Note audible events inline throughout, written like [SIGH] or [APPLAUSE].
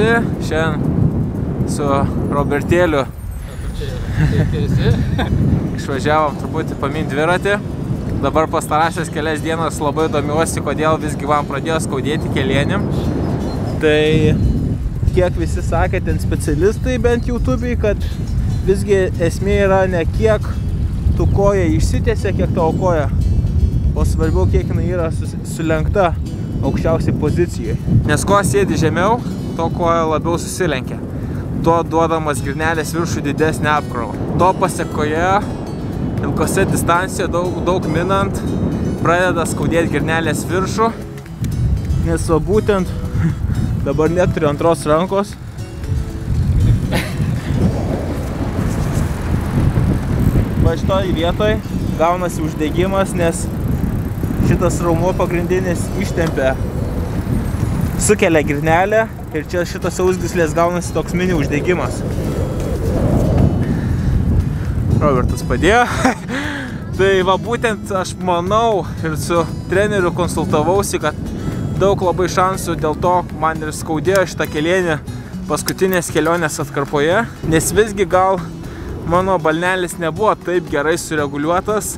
visi, šiandien su Robertėliu išvažiavom truputį paminti dviratį. Dabar pastarąsias kelias dienas labai domiuosi, kodėl visgi man pradėjo skaudėti kelienėm. Tai kiek visi sakė ten specialistai bent YouTube'ai, kad visgi esmė yra ne kiek tu koja išsitėsia, kiek tavo koja, o svarbiau kiek jinai yra sulenkta aukščiausiai pozicijoje. Nes kuo sėdi žemiau, to koja labiau susilenkia. Tuo duodamas girnelės viršų didesnį apkrovą. To pasiekoje ilgose distancijose daug, daug minant pradeda skaudėti girnelės viršų. Nes va būtent [LAUGHS] dabar neturiu antros rankos. Va šitoj vietoj gaunasi uždegimas, nes šitas raumuo pagrindinis ištempia, sukelia girnelę ir čia šitas sausgyslės gaunasi toks mini uždegimas. Robertas padėjo. [LAUGHS] tai va būtent aš manau ir su treneriu konsultavausi, kad daug labai šansų dėl to man ir skaudėjo šitą kelienį paskutinės kelionės atkarpoje, nes visgi gal mano balnelis nebuvo taip gerai sureguliuotas,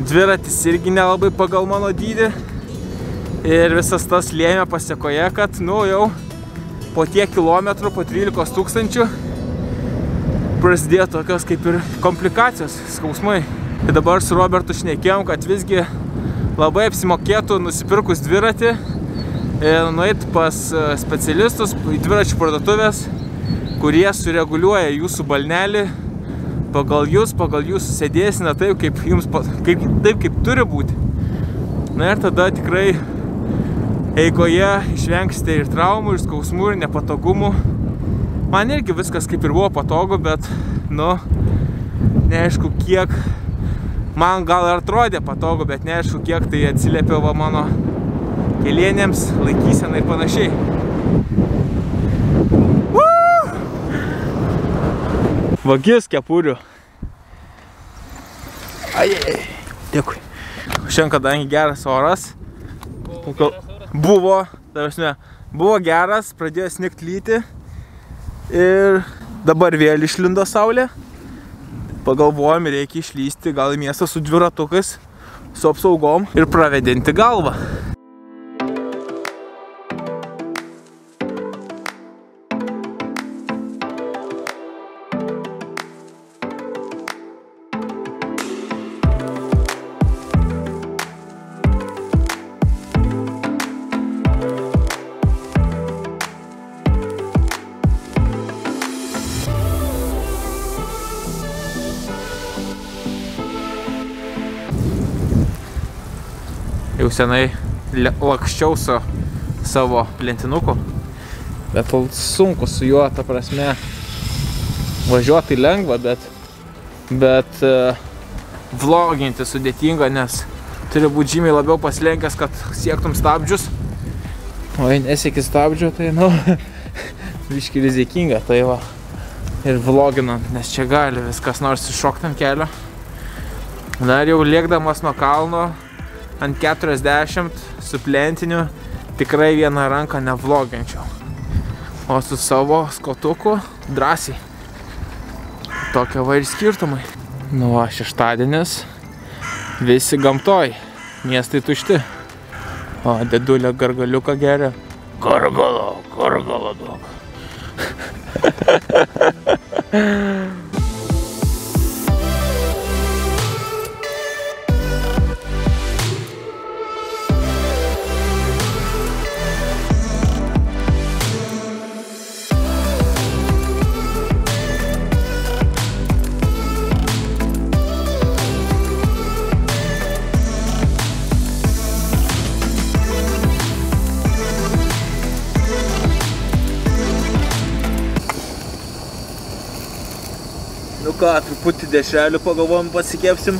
dviratis irgi nelabai pagal mano dydį ir visas tas lėmė pasiekoje, kad nu jau po tiek kilometrų, po 13 tūkstančių prasidėjo tokios kaip ir komplikacijos, skausmai. Tai dabar su Robertu šnekėjom, kad visgi labai apsimokėtų nusipirkus dviratį ir nueit pas e, specialistus į dviračių parduotuvės, kurie sureguliuoja jūsų balnelį pagal jūs, pagal jūsų sėdėsiną taip, kaip, jums, kaip, taip, kaip turi būti. Na ir tada tikrai eigoje išvengsite ir traumų, ir skausmų, ir nepatogumų. Man irgi viskas kaip ir buvo patogu, bet, nu, neaišku kiek, man gal ir atrodė patogu, bet neaišku kiek tai atsiliepė va mano kelienėms, laikysenai ir panašiai. Vagis kepurių. Ai, ai, dėkui. Šiandien, kadangi geras oras, buvo, tarpsime, buvo geras, pradėjo snikt lyti ir dabar vėl išlindo saulė. Pagalvojom, reikia išlysti gal į miestą su dviratukais, su apsaugom ir pravedinti galvą. Jau senai lakščiau su savo lentinuku, bet sunku su juo, ta prasme, važiuoti lengva, bet, bet uh, vloginti sudėtinga, nes turi būti žymiai labiau paslenkęs, kad siektum stabdžius. O jei nesieki stabdžio, tai, nu, [LAUGHS] biški rizikinga, tai va. Ir vloginant, nes čia gali viskas nors iššokti ant kelio. Dar jau liekdamas nuo kalno, ant 40 su plentiniu tikrai vieną ranką nevloginčiau. O su savo skotuku drąsiai. Tokie va ir skirtumai. Nu va, šeštadienis. Visi gamtoj. Miestai tušti. O, dėdulė gargaliuką geria. Gargalo, gargalo daug. [LAUGHS] Nu ką, truputį dešrelių pagalvom pasikepsim.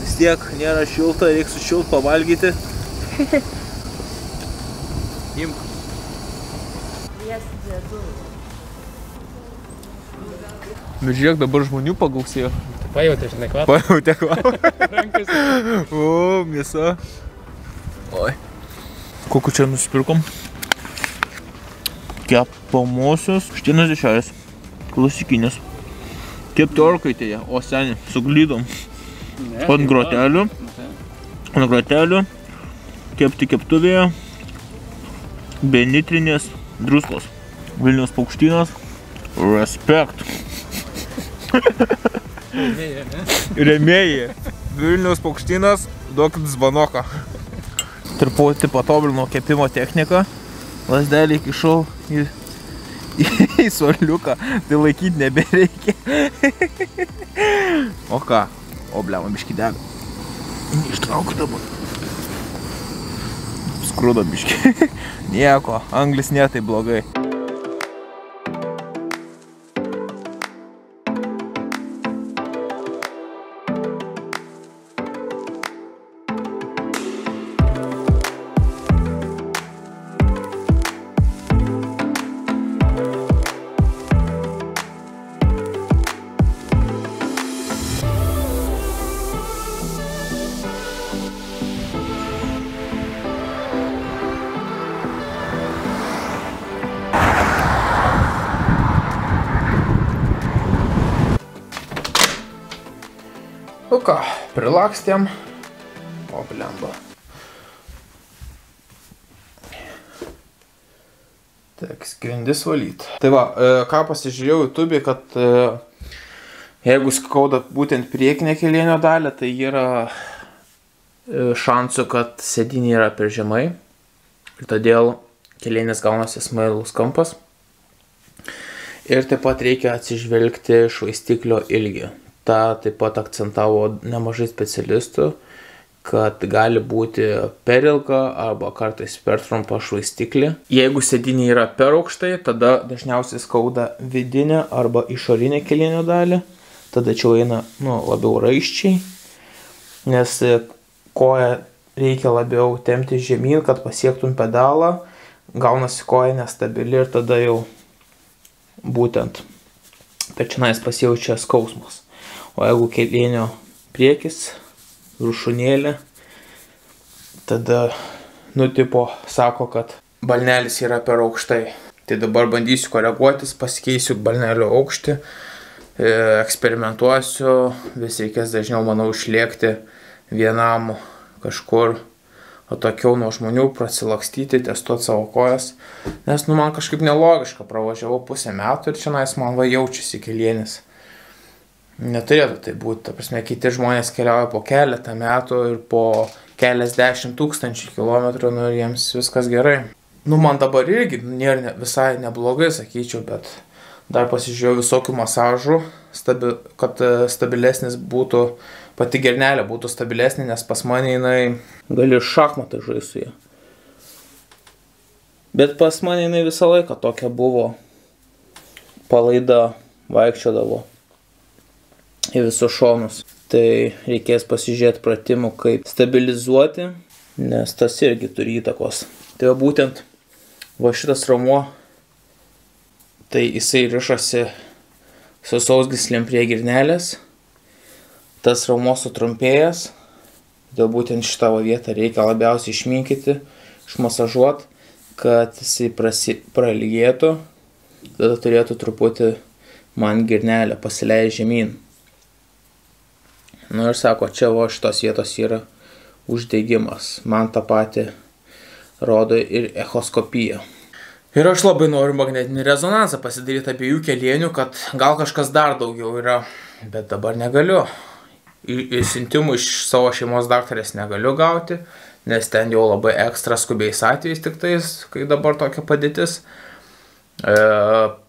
Vis tiek nėra šilta, reiks sušilt pavalgyti. [LAUGHS] Imk. Bet žiūrėk, dabar žmonių pagausėjo. Pajautė, žinai, kvapą. Pajautė kvapą. [LAUGHS] Rankose. O, mėsa. Oi. Kokiu čia nusipirkom? kepamosios 80 klasikinės. Kepti orkaitėje, o seniai, suglydom. Ant grotelių. Ant grotelių. Kepti keptuvėje. Be nitrinės druskos. Vilnius paukštynas. Respect. Remėjai. Vilnius paukštynas, duokit zvanoką. Truputį patobulino kepimo techniką. Lasdelį įkišau į, į, soliuką, tai laikyti nebereikia. o ką? O blema biški dega. Ištraukiu dabar. Skrudo biški. Nieko, anglis nėra tai blogai. Ką, prilakstėm. O, blemba. Teks grindis valyt. Tai va, e, ką pasižiūrėjau YouTube, kad e, jeigu skauda būtent priekinę kelienio dalį, tai yra e, šansų, kad sėdinė yra per žemai. Ir todėl kelienės gaunasi smailus kampas. Ir taip pat reikia atsižvelgti švaistiklio ilgį tą taip pat akcentavo nemažai specialistų, kad gali būti per ilga arba kartais per trumpa švaistiklį. Jeigu sėdinė yra per aukštai, tada dažniausiai skauda vidinę arba išorinę kelinio dalį, tada čia eina nu, labiau raiščiai, nes koją reikia labiau temti žemyn, kad pasiektum pedalą, gaunasi koja nestabili ir tada jau būtent pečianais pasijaučia skausmas. O jeigu kėlėnio priekis, rušunėlė, tada, nu, tipo, sako, kad balnelis yra per aukštai. Tai dabar bandysiu koreguotis, pasikeisiu balnelio aukštį, e, eksperimentuosiu, vis reikės dažniau, manau, išlėkti vienam kažkur atokiau nuo žmonių, prasilakstyti, testuoti savo kojas. Nes, nu, man kažkaip nelogiška, pravažiavau pusę metų ir čia nais man va jaučiasi kelienis. Neturėtų tai būti. Ta prasme, kiti žmonės keliauja po keletą metų ir po keliasdešimt tūkstančių kilometrų, nu ir jiems viskas gerai. Nu, man dabar irgi nėra ne, visai neblogai, sakyčiau, bet dar pasižiūrėjau visokių masažų, stabi, kad e, stabilesnis būtų, pati gernelė būtų stabilesnė, nes pas mane jinai gali šachmatą žaisti su ją. Bet pas mane jinai visą laiką tokia buvo, palaida vaikščiodavo į visus šonus. Tai reikės pasižiūrėti pratimų, kaip stabilizuoti, nes tas irgi turi įtakos. Tai va būtent va šitas ramuo, tai jisai rišasi su sausgislėm prie girnelės, tas ramuo sutrumpėjęs, dėl būtent šitą vietą reikia labiausiai išminkyti, išmasažuoti, kad jisai prasi, prailgėtų, tada turėtų truputį man girnelę pasileidžia žemyn. Nu ir sako, čia va šitos vietos yra uždegimas. Man tą patį rodo ir echoskopija. Ir aš labai noriu magnetinį rezonansą pasidaryti abiejų kelienių, kad gal kažkas dar daugiau yra, bet dabar negaliu. Įsintimų iš savo šeimos daktarės negaliu gauti, nes ten jau labai ekstra skubiais atvejais tik tais, kai dabar tokia padėtis. E,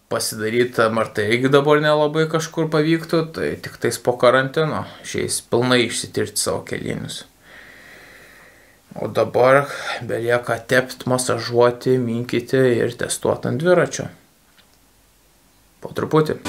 pasidaryti MRT, jeigu dabar nelabai kažkur pavyktų, tai tik tais po karantino šiais pilnai išsitirti savo kelienius. O dabar belieka tepti, masažuoti, minkyti ir testuoti ant dviračio. Po truputį.